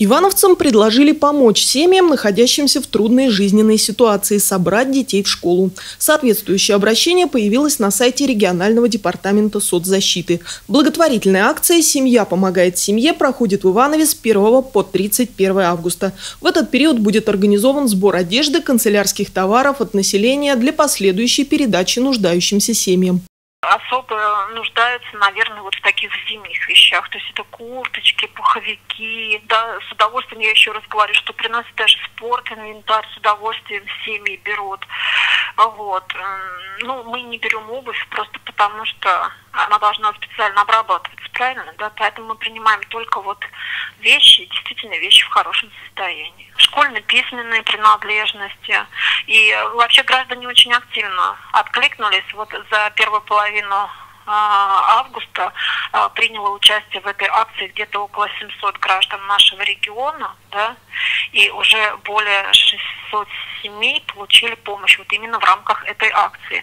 Ивановцам предложили помочь семьям, находящимся в трудной жизненной ситуации, собрать детей в школу. Соответствующее обращение появилось на сайте регионального департамента соцзащиты. Благотворительная акция «Семья помогает семье» проходит в Иванове с 1 по 31 августа. В этот период будет организован сбор одежды, канцелярских товаров от населения для последующей передачи нуждающимся семьям особо нуждаются, наверное, вот в таких зимних вещах. То есть это курточки, пуховики. Да, с удовольствием, я еще раз говорю, что приносят даже спорт, инвентарь, с удовольствием семьи берут. Вот. Ну, мы не берем обувь просто потому, что она должна специально обрабатываться, правильно? Да? Поэтому мы принимаем только вот вещи, действительно вещи в хорошем состоянии. Школьно-письменные принадлежности. И вообще граждане очень активно откликнулись. Вот за первую половину а, августа а, приняло участие в этой акции где-то около 700 граждан нашего региона, да, и уже более 600 семей получили помощь вот именно в рамках этой акции.